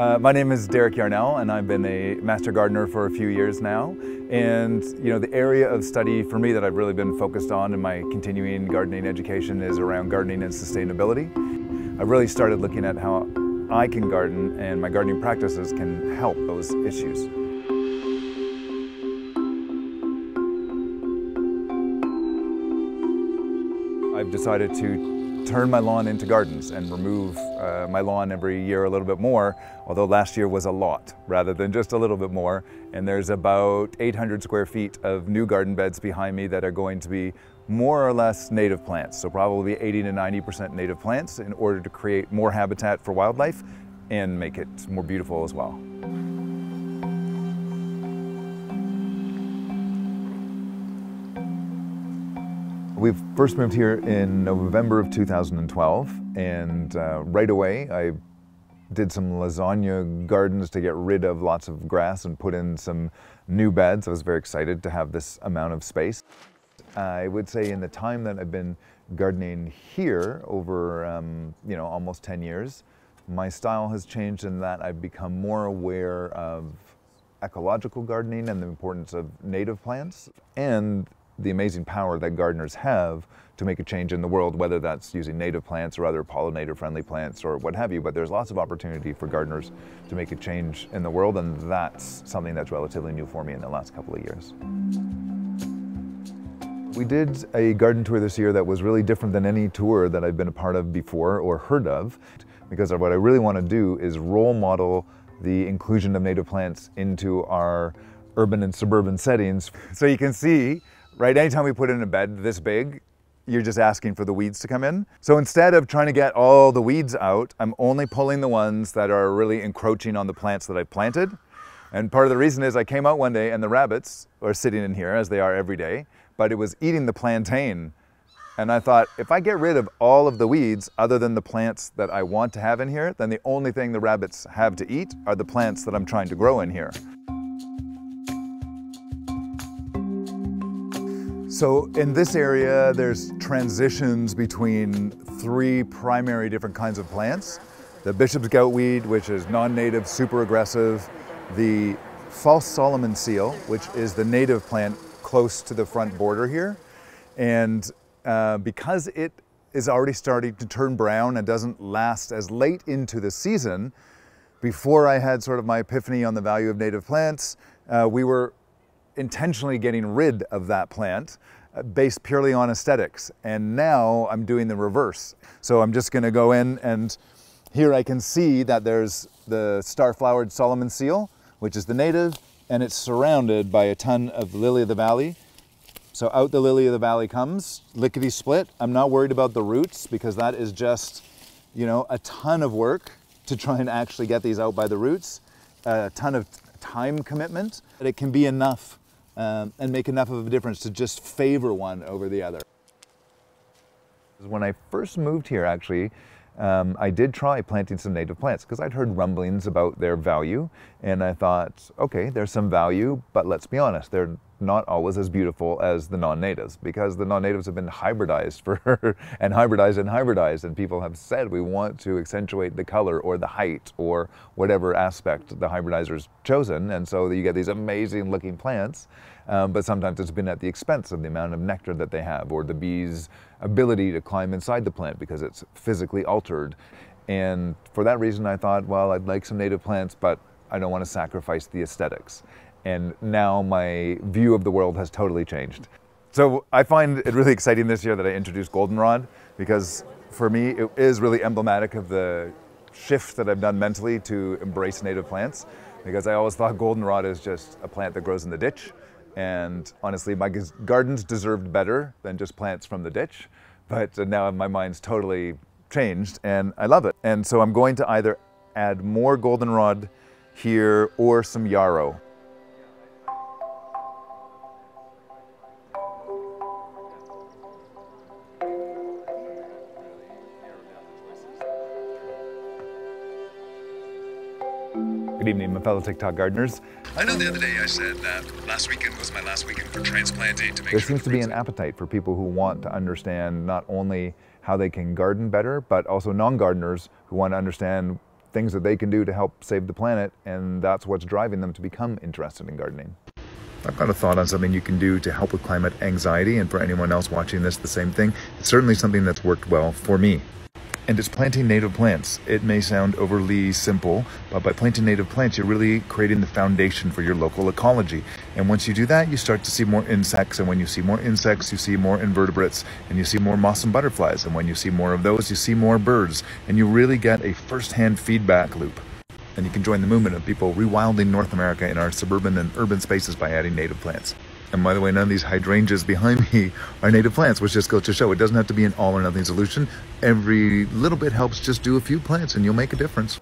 Uh, my name is Derek Yarnell, and I've been a master gardener for a few years now. And you know, the area of study for me that I've really been focused on in my continuing gardening education is around gardening and sustainability. I've really started looking at how I can garden and my gardening practices can help those issues. I've decided to turn my lawn into gardens and remove uh, my lawn every year a little bit more, although last year was a lot rather than just a little bit more. And there's about 800 square feet of new garden beds behind me that are going to be more or less native plants. So probably 80 to 90% native plants in order to create more habitat for wildlife and make it more beautiful as well. We first moved here in November of 2012, and uh, right away I did some lasagna gardens to get rid of lots of grass and put in some new beds. I was very excited to have this amount of space. I would say in the time that I've been gardening here over um, you know almost 10 years, my style has changed in that I've become more aware of ecological gardening and the importance of native plants and the amazing power that gardeners have to make a change in the world, whether that's using native plants or other pollinator-friendly plants or what have you. But there's lots of opportunity for gardeners to make a change in the world, and that's something that's relatively new for me in the last couple of years. We did a garden tour this year that was really different than any tour that I've been a part of before or heard of, because what I really want to do is role model the inclusion of native plants into our urban and suburban settings. So you can see right? Anytime we put in a bed this big, you're just asking for the weeds to come in. So instead of trying to get all the weeds out, I'm only pulling the ones that are really encroaching on the plants that I planted. And part of the reason is I came out one day and the rabbits are sitting in here as they are every day, but it was eating the plantain. And I thought, if I get rid of all of the weeds other than the plants that I want to have in here, then the only thing the rabbits have to eat are the plants that I'm trying to grow in here. So in this area, there's transitions between three primary different kinds of plants. The bishop's goutweed, which is non-native, super aggressive. The false Solomon seal, which is the native plant close to the front border here. And uh, because it is already starting to turn brown and doesn't last as late into the season, before I had sort of my epiphany on the value of native plants, uh, we were intentionally getting rid of that plant uh, based purely on aesthetics. And now I'm doing the reverse. So I'm just gonna go in and here I can see that there's the star-flowered Solomon seal, which is the native, and it's surrounded by a ton of lily of the valley. So out the lily of the valley comes, lickety split. I'm not worried about the roots because that is just, you know, a ton of work to try and actually get these out by the roots, a ton of time commitment. But it can be enough um, and make enough of a difference to just favor one over the other. When I first moved here, actually, um, I did try planting some native plants because I'd heard rumblings about their value, and I thought, okay, there's some value, but let's be honest, they're not always as beautiful as the non-natives because the non-natives have been hybridized for and hybridized and hybridized and people have said we want to accentuate the color or the height or whatever aspect the hybridizer's chosen and so you get these amazing looking plants um, but sometimes it's been at the expense of the amount of nectar that they have or the bees ability to climb inside the plant because it's physically altered. And for that reason I thought well I'd like some native plants but I don't want to sacrifice the aesthetics and now my view of the world has totally changed. So I find it really exciting this year that I introduced goldenrod because for me it is really emblematic of the shift that I've done mentally to embrace native plants because I always thought goldenrod is just a plant that grows in the ditch and honestly my gardens deserved better than just plants from the ditch but now my mind's totally changed and I love it and so I'm going to either add more goldenrod here or some yarrow evening, my fellow TikTok gardeners. I know the other day I said that last weekend was my last weekend for transplanting to make There sure seems to be an appetite for people who want to understand not only how they can garden better, but also non-gardeners who want to understand things that they can do to help save the planet, and that's what's driving them to become interested in gardening. I've got a thought on something you can do to help with climate anxiety, and for anyone else watching this, the same thing. It's certainly something that's worked well for me and it's planting native plants. It may sound overly simple, but by planting native plants, you're really creating the foundation for your local ecology. And once you do that, you start to see more insects. And when you see more insects, you see more invertebrates and you see more moths and butterflies. And when you see more of those, you see more birds. And you really get a first hand feedback loop. And you can join the movement of people rewilding North America in our suburban and urban spaces by adding native plants. And by the way, none of these hydrangeas behind me are native plants, which just goes to show it doesn't have to be an all or nothing solution. Every little bit helps just do a few plants and you'll make a difference.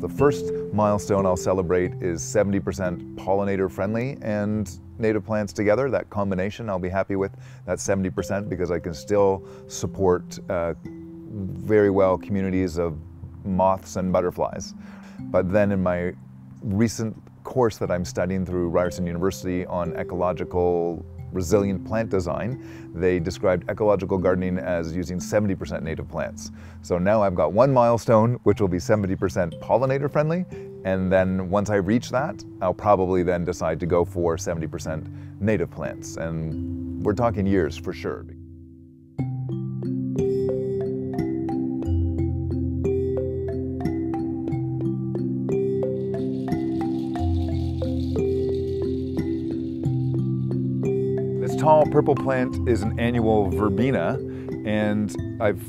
The first milestone I'll celebrate is 70% pollinator friendly and native plants together. That combination I'll be happy with. That 70% because I can still support uh, very well communities of moths and butterflies. But then in my recent course that I'm studying through Ryerson University on ecological resilient plant design, they described ecological gardening as using 70% native plants. So now I've got one milestone, which will be 70% pollinator friendly. And then once I reach that, I'll probably then decide to go for 70% native plants. And we're talking years for sure. Tall purple plant is an annual verbena, and I've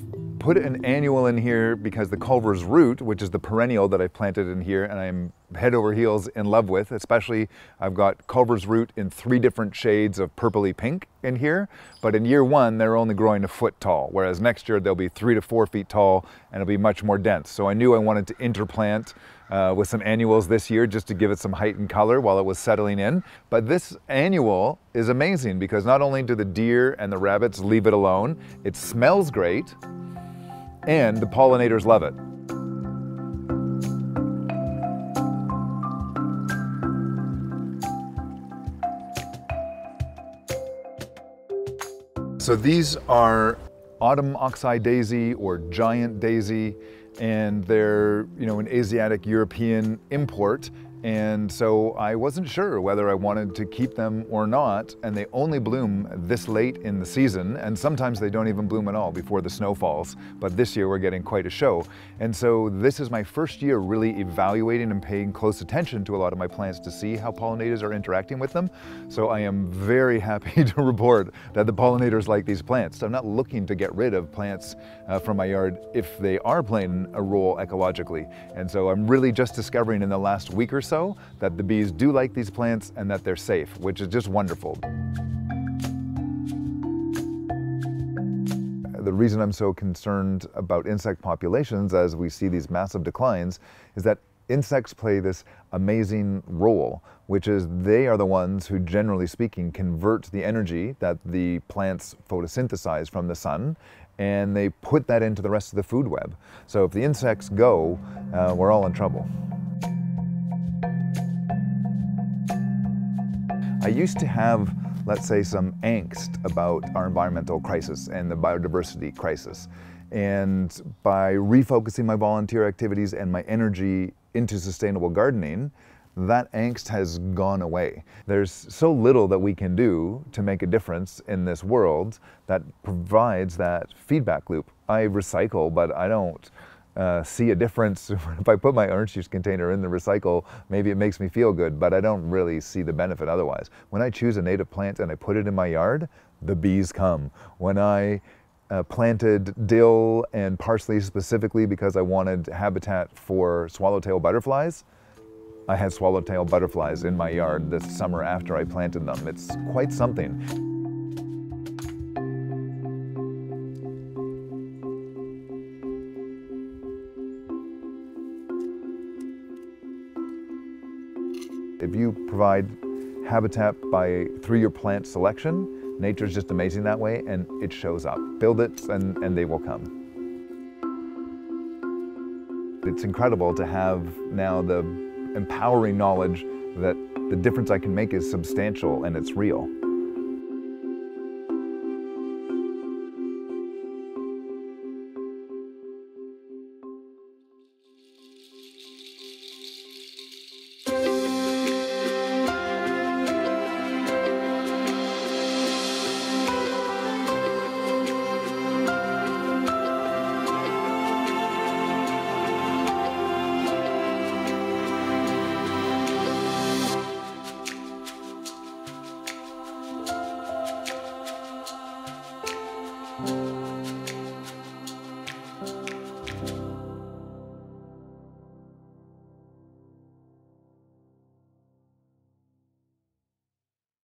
put an annual in here because the Culver's root, which is the perennial that I've planted in here and I'm head over heels in love with, especially I've got Culver's root in three different shades of purpley pink in here, but in year one, they're only growing a foot tall, whereas next year they'll be three to four feet tall and it'll be much more dense. So I knew I wanted to interplant uh, with some annuals this year just to give it some height and color while it was settling in. But this annual is amazing because not only do the deer and the rabbits leave it alone, it smells great and the pollinators love it. So these are autumn oxeye daisy or giant daisy and they're you know an Asiatic European import and so I wasn't sure whether I wanted to keep them or not, and they only bloom this late in the season, and sometimes they don't even bloom at all before the snow falls. But this year we're getting quite a show. And so this is my first year really evaluating and paying close attention to a lot of my plants to see how pollinators are interacting with them. So I am very happy to report that the pollinators like these plants. I'm not looking to get rid of plants uh, from my yard if they are playing a role ecologically. And so I'm really just discovering in the last week or so that the bees do like these plants and that they're safe, which is just wonderful. The reason I'm so concerned about insect populations as we see these massive declines is that insects play this amazing role, which is they are the ones who, generally speaking, convert the energy that the plants photosynthesize from the sun and they put that into the rest of the food web. So if the insects go, uh, we're all in trouble. I used to have, let's say, some angst about our environmental crisis and the biodiversity crisis. And by refocusing my volunteer activities and my energy into sustainable gardening, that angst has gone away. There's so little that we can do to make a difference in this world that provides that feedback loop. I recycle, but I don't uh, see a difference. if I put my orange juice container in the recycle, maybe it makes me feel good, but I don't really see the benefit otherwise. When I choose a native plant and I put it in my yard, the bees come. When I uh, planted dill and parsley specifically because I wanted habitat for swallowtail butterflies, I had swallowtail butterflies in my yard this summer after I planted them. It's quite something. If you provide habitat by through your plant selection, nature's just amazing that way and it shows up. Build it and, and they will come. It's incredible to have now the empowering knowledge that the difference I can make is substantial and it's real.